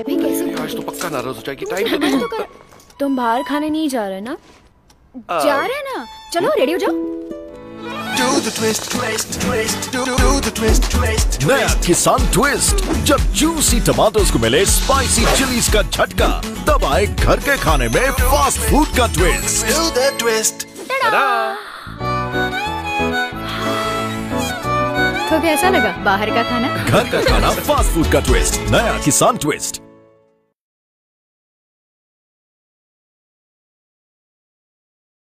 अभी कैसे आज तो पक्का नाराज़ हो जाएगी टाइम तो कर तुम बाहर खाने नहीं जा रहे ना? जा रहे ना? चलो रेडी हो जाओ। नया किसान ट्विस्ट जब जूसी टमाटोज को मिले स्पाइसी चिलीज का झटका तब आए घर के खाने में फास्ट फ़ूड का ट्विस्ट ट्विस्ट तो कैसा लगा बाहर का खाना? घर का खाना फास्ट फ़ूड का ट्विस्ट नया किसान ट्विस्ट